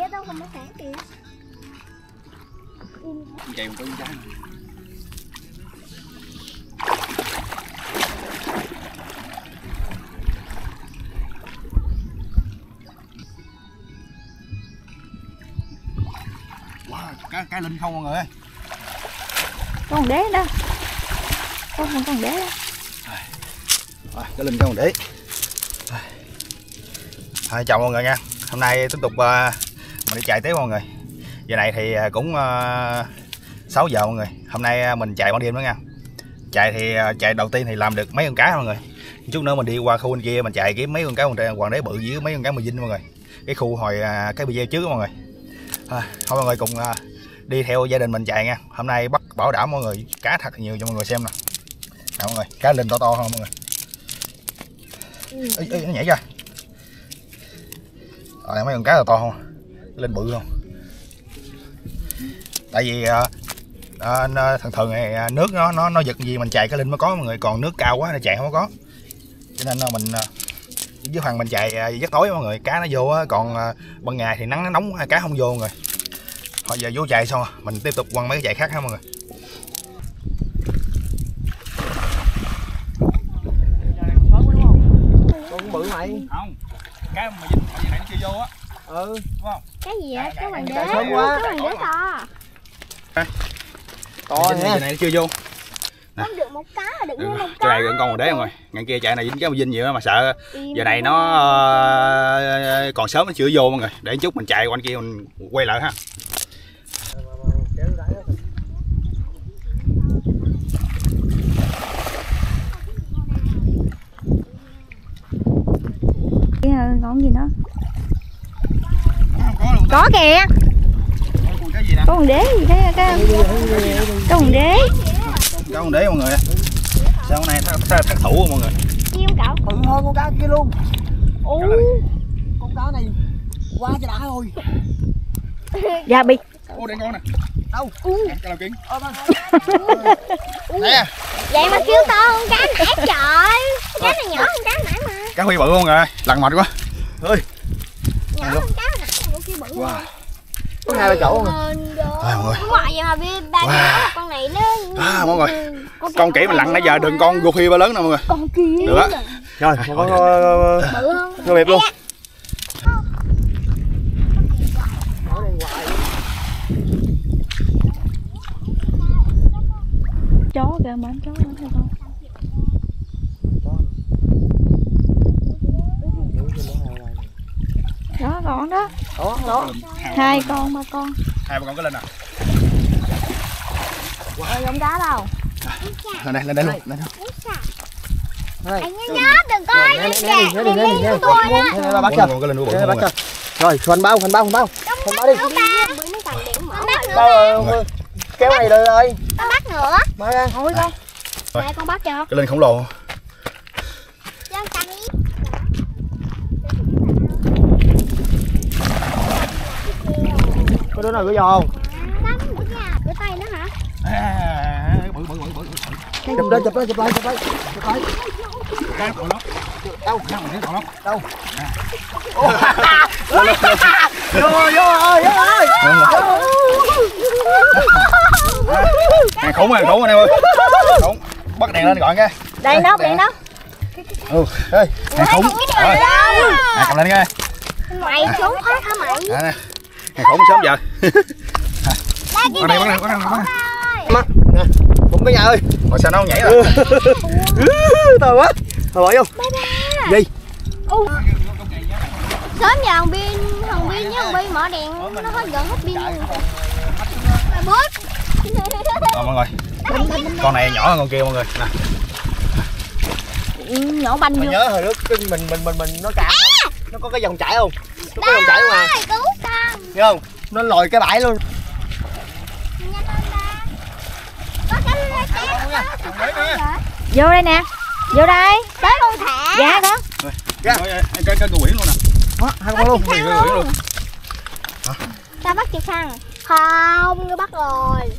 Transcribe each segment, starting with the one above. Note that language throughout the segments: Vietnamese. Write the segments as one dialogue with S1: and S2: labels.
S1: kìa đâu không có sáng kìa.
S2: Chạy một con trái wow, cá cá linh không mọi người ơi.
S1: Con đế đó. Con con con đế. Đó
S2: Rồi, cá linh con để Thôi, chào mọi người nha. Hôm nay tiếp tục uh, mình đi chạy tiếp mọi người. Giờ này thì à, cũng à, 6 giờ mọi người. Hôm nay à, mình chạy ban đêm đó nha. Chạy thì chạy đầu tiên thì làm được mấy con cá mọi người. Chút nữa mình đi qua khu bên kia mình chạy kiếm mấy con cá hoàng hoàng đế bự với mấy con cá mì dinh mọi người. Cái khu hồi cái video trước đó mọi người. À, thôi mọi người cùng đi theo gia đình mình chạy nha. Hôm nay bắt bảo đảm mọi người cá thật nhiều cho mọi người xem nè. Nè mọi người cá linh to to không mọi người. Ê, ê, nó nhảy ra. Rồi mấy con cá là to không lên bự không tại vì à, à, nó- thường thường này nước nó nó nó giật gì mình chạy cái linh mới có mọi người còn nước cao quá nó chạy không có. Cho nên là mình với hoàng mình chạy giấc tối mọi người cá nó vô á còn ban ngày thì nắng nó nóng cá không vô mọi người. Thôi giờ vô chạy xong rồi, mình tiếp tục quăng mấy cái chạy khác ha mọi người.
S3: Con bự mày.
S2: Không cá mà dính hồi nãy nó chưa vô á
S3: ừ.
S2: Đúng không
S1: cái gì á cái hoàng đế. cái hoàng đế to.
S3: To nha.
S2: giờ này nó chưa vô?
S1: Không được một cá là được
S2: Ừ,
S1: nguyên một
S2: cái.
S1: cá
S2: này con hoàng đế rồi. Ngày kia chạy này dính cái dinh nhiều mà sợ
S1: Im
S2: giờ này nó ờ, còn sớm nó chưa vô mọi người. Để chút mình chạy qua bên kia mình quay lại ha.
S1: Con gì đó
S2: có
S1: có kìa
S2: còn cái gì nè
S1: có hoàng đế gì cái cái cái hoàng đế.
S2: Có hoàng đế mọi người sao hôm nay thắt thắt thắt thủ mọi người?
S1: Yêu cậu.
S3: Bự hơn con cá kia luôn.
S1: U
S3: con cá này quá cho đã thôi
S1: dạ bị.
S2: Ô đây con nè.
S3: Đâu?
S2: Cái làm kiến.
S3: Anh
S2: nè.
S1: Vậy mà kêu to hơn cá nãy trời cá này nhỏ hơn cá nãy mà.
S2: Cá huy bự không rồi? Lần mệt quá. Ơi
S1: nhỏ hơn cá nãy mà kêu bự
S2: wow
S3: có hai ba chỗ không?
S2: Rồi, mọi người.
S1: đúng rồi vậy mà bi ba
S2: Wow.
S1: con này nó
S2: À, mọi người. con kỹ mình lặn nãy giờ đừng con gô phi ba lớn nè mọi người.
S1: Con kia
S2: được á.
S3: Rồi
S2: Thôi,
S3: con
S2: thôi,
S3: con
S1: bự hơn
S3: con đẹp luôn.
S1: Chó kìa mà chó nó theo con đó con đó
S3: đó. Đó
S1: hai con. ba con.
S2: Hai ba con có lên nè
S1: Ê, không cá đâu?
S2: Lên đây lên đây luôn lên đây.
S1: Anh nhớ đừng nó
S3: nè,
S1: kẹt
S3: nè,
S1: đi của tôi đó.
S3: bắt
S2: có mọi người
S3: chưa? Rồi khoanh bao khoanh bao khoanh bao. Khoanh bao đi. bao
S1: nữa
S3: rồi kéo này rồi ơi?
S1: Con bắt nữa
S3: mở ra
S1: thôi con.
S2: Rồi.
S1: Nè con bắt cho.
S2: Cái lên khổng lồ
S1: cho cắn
S3: có đứa nào có giò không?
S1: Nữa cái tay nó hả?
S2: À, bự bự bự bự
S3: chụp lên chụp lên chụp lên chụp lên. Chụp lên.
S2: Cái bự lắm
S3: đâu?
S2: Cái mình thấy còn lắm
S3: đâu? Vô vô ơi vô ơi.
S2: Hàng khủng hàng khủng anh em ơi khủng bắt đèn lên gọi cái
S1: đây nó đây nó
S2: ừ ê hàng khủng
S1: đâu.
S2: Cầm lên nghe.
S1: Mày trốn thoát hả mày
S2: hàng khủng sớm giờ. Đây bắt đây bắt đây bắt đây.
S3: má nè bụng cái nhà ơi.
S2: Rồi sao nó không nhảy rồi?
S3: to quá. Thôi bỏ vô. Gì
S1: sớm giờ thằng pin thằng pin với thằng pin mở đèn nó hết gần hết pin luôn Mày bớt
S2: rồi mọi người. Con này nhỏ hơn con kia mọi người. Nè.
S1: Nhỏ banh vô
S3: nhớ hồi lúc cái mình mình mình mình nó cạn không? nó có cái dòng chảy không? Nó có dòng chảy không à?
S1: cứu
S3: nghe không? Nó lòi cái bãi luôn.
S4: Vô đây nè. Vô đây.
S1: Tới con thả.
S4: Dạ con
S3: Ra.
S2: cái cái cái quyển luôn nè
S3: đó hai con luôn.
S2: quyển luôn
S1: bắt chị khăn? Không nó bắt rồi.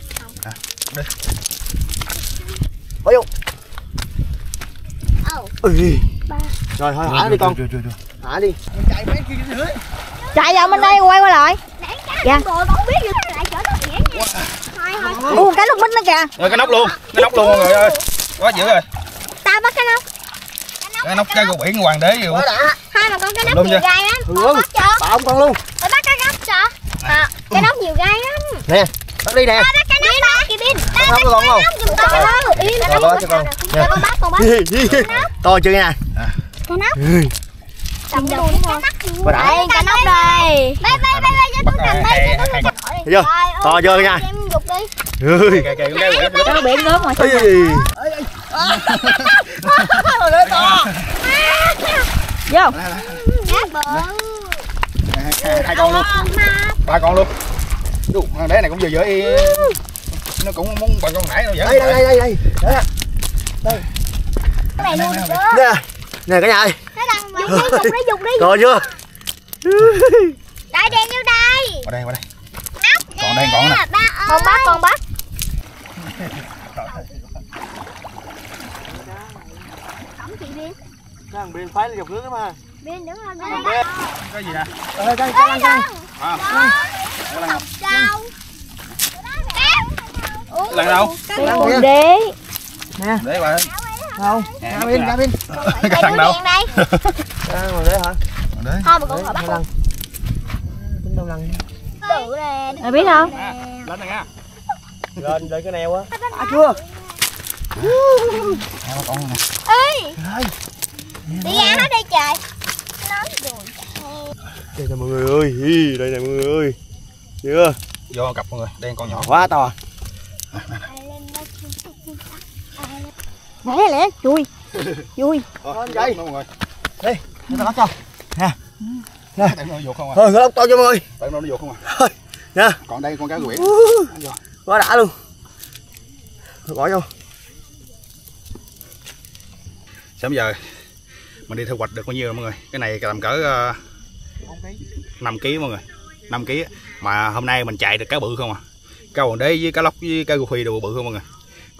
S3: Vô
S1: Ồ.
S3: ừ.
S1: Ba.
S3: rồi thôi hả đi con.
S2: chưa chưa chưa
S3: hả đi. Chạy mấy kia nữa
S4: chạy vào bên đây quay qua lại Dạ.
S1: Rồi con biết được lại chở nó biển nha. Thôi thôi.
S4: Ồ, cá lục bích nữa kìa.
S2: rồi cái nóc luôn cái nóc luôn mọi người ơi quá dữ rồi
S1: Tao bắt cái nóc.
S2: cái nóc cái biển hoàng đế gì
S3: quá
S1: Hai mà con cái nóc
S2: Luôn
S1: nhiều
S2: chưa?
S1: gai lắm.
S3: Ừ,
S1: Con bắt cho.
S3: bà ông con luôn
S1: Rồi bắt cái nóc cho. À, cái nóc nhiều gai lắm.
S3: nè bắt đi nè
S1: Bắt cái nóc ba kìa Bin.
S3: bắt không con không
S1: Giùm con. Yên.
S3: Rồi, có cho con.
S1: Cho con bắt con bắt.
S3: to chưa nha
S1: Cái nóc. Cầm luôn đúng không?
S3: quá đã
S1: Đây, cái nóc đây. Bay bay bay bay cho tôi cầm bay cho tôi cầm.
S3: Thấy chưa? To chưa nha?
S1: Em dục đi.
S3: Ừ.
S2: kìa kìa cái biển
S4: Cá biển lớn ngoài sông.
S3: Ê,
S4: Vô.
S1: Cá bự.
S2: hai, hai con luôn
S1: Mà
S2: ba con luôn Đu, hoàng đế này cũng vừa dữ nó cũng muốn bằng con nãy đâu vậy
S3: đây đây đây đây đây
S1: cái này luôn được.
S3: nè nè cả nhà ơi
S1: Dục đi, dục đi, dục đi.
S3: to chưa
S1: Đây đèn vô đây.
S2: qua đây qua đây
S1: Nóc
S2: Còn đây, còn nè.
S1: Ba ơi. Con bắt, con bắt. Cổng chị Biên.
S3: thằng bên phái lên dọc nước đó mà
S1: Biên đứng lên đây.
S2: cái gì nè
S3: Ê, cái cái cái
S2: à.
S1: Sao?
S2: Lần đâu
S4: hoàng đế.
S2: để qua
S3: không?
S2: Nè,
S3: cá pin cá pin
S2: cái
S1: Đây.
S2: Thằng đâu
S1: đây.
S3: cá mà đấy hả?
S2: Hoàng đế
S1: Thôi mà con khỏi bắt
S3: Hai
S1: luôn.
S3: lần tính đâu lần
S1: Tự nè.
S4: Mày biết không?
S2: Lên này nha.
S3: Lên lên cái neo á. À chưa?
S2: Ba con nè.
S1: Ê, đi ra hết đi trời. Nói rồi.
S3: đây nè mọi người ơi Hi, đây nè mọi người ơi. Chưa?
S2: Vô cặp mọi người đây con nhỏ
S3: quá to
S4: Lẹ lẹ, chui. Chui.
S2: Ờ,
S3: vậy.
S2: mọi người
S3: chúng ta bắt cho
S2: tại nó vô không à?
S3: Thôi ốc to cho mọi người?
S2: Tại nó vô không à?
S3: Thôi, nha.
S2: còn đây con cá quyển
S3: quá đã luôn. Bỏ vô.
S2: Sớm giờ mình đi thu hoạch được bao nhiêu rồi mọi người? Cái này tầm cỡ uh, 5 kg mọi người. 5 kg mà hôm nay mình chạy được cá bự không à? Cá hoàng đế với cá lóc với cá gu phi đều bự không mọi người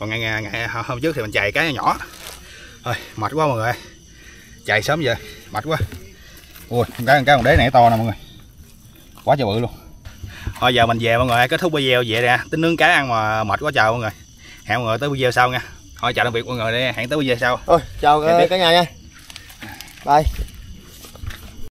S2: còn ngày, ngày, ngày hôm trước thì mình chạy cá nhỏ. Thôi mệt quá mọi người chạy sớm giờ mệt quá. Ui con cá con đế này to nè mọi người. Quá trời bự luôn. Thôi giờ mình về mọi người kết thúc video vậy nè. Tính nướng cá ăn mà mệt quá trời mọi người. Hẹn mọi người tới video sau nha. Thôi chào tạm biệt mọi người đi. Hẹn tới video sau.
S3: Thôi chào cả nhà nha. Bye